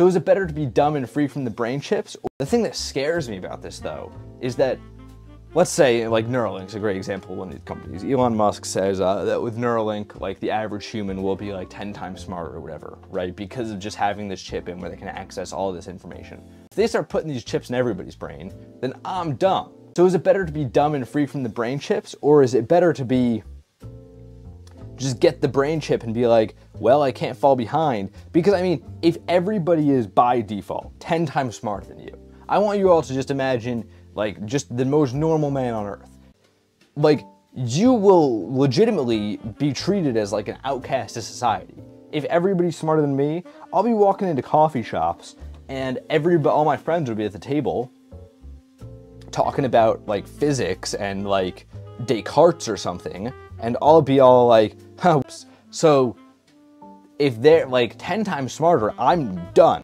So is it better to be dumb and free from the brain chips? The thing that scares me about this though is that let's say like Neuralink's a great example of one of these companies. Elon Musk says uh, that with Neuralink, like the average human will be like 10 times smarter or whatever, right? Because of just having this chip in where they can access all this information. If they start putting these chips in everybody's brain, then I'm dumb. So is it better to be dumb and free from the brain chips or is it better to be just get the brain chip and be like, well, I can't fall behind. Because I mean, if everybody is by default 10 times smarter than you, I want you all to just imagine like just the most normal man on earth. Like you will legitimately be treated as like an outcast to society. If everybody's smarter than me, I'll be walking into coffee shops and every all my friends would be at the table talking about like physics and like Descartes or something, and I'll be all like, so if they're like 10 times smarter, I'm done.